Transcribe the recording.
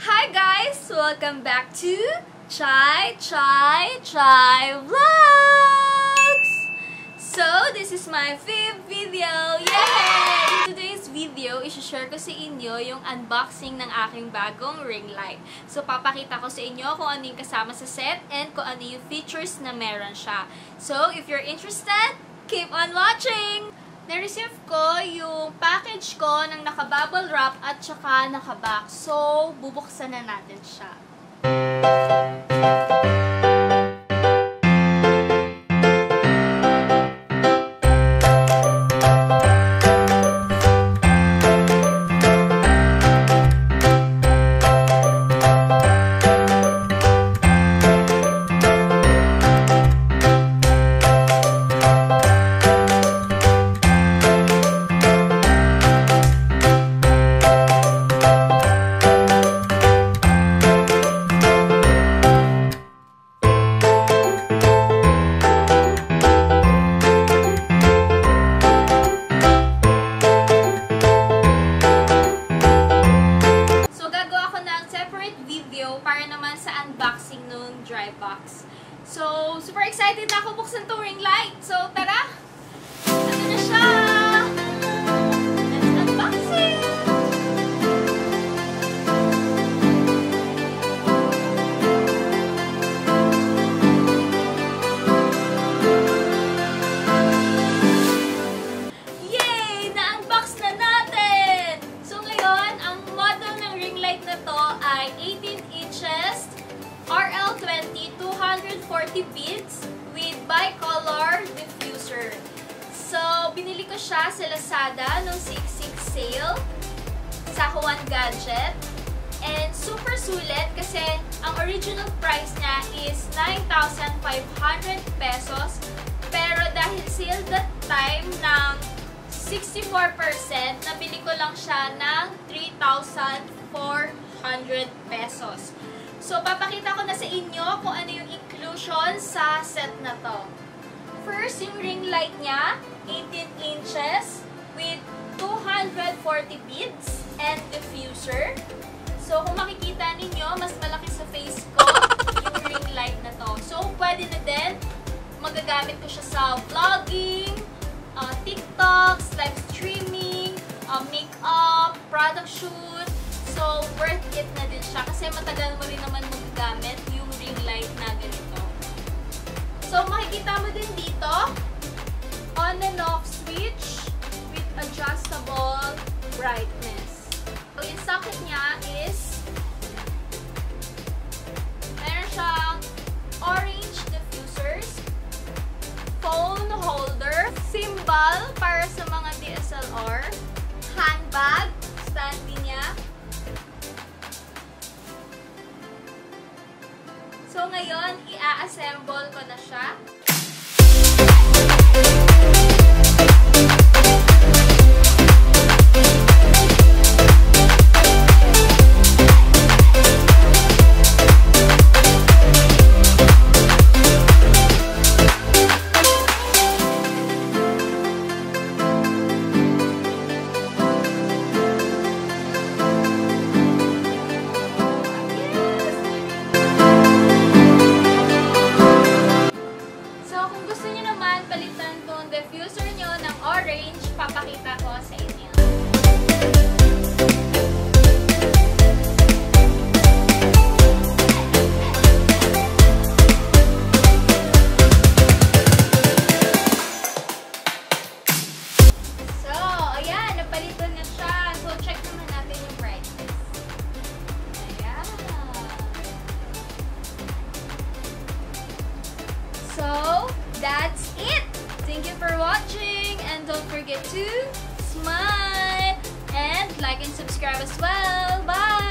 Hi guys! Welcome back to Chai Chai Chai Vlogs! So, this is my fifth video! Yay! In today's video, isi-share ko sa inyo yung unboxing ng aking bagong ring light. So, papakita ko sa inyo kung ano yung kasama sa set and kung ano yung features na meron siya. So, if you're interested, keep on watching! Na-receive ko yung package ko ng naka-bubble wrap at saka naka-box. So, bubuksan na natin siya. Video para naman sa unboxing ng dry box. So, super excited na ako buksan tong ring light. So, tara! Ano na siya? 240 beads with bicolor diffuser. So, binili ko siya sa Lazada nung 66 sale sa Juan Gadget. And super sulit kasi ang original price niya is 9,500 pesos. Pero dahil sale that time ng 64%, nabili ko lang siya ng 3,400 pesos. So, papakita ko na sa inyo kung ano yung inclusion sa set na to. First, yung ring light niya, 18 inches with 240 beads and diffuser. So, kung makikita ninyo, mas malaki sa face ko yung ring light na to. So, pwede na din, magagamit ko siya sa vlogging, uh, TikToks, live streaming, uh, makeup, product shoot. So, worth it na din siya kasi matagal mo rin naman magagamit yung ring light na ganito. Makikita mo din dito, on and off switch with adjustable brightness. So, yung socket niya is meron siyang orange diffusers, phone holder, symbol para sa mga DSLR, handbag, standy niya. So ngayon, i-assemble ko na siya. So, don't forget to smile and like and subscribe as well. Bye!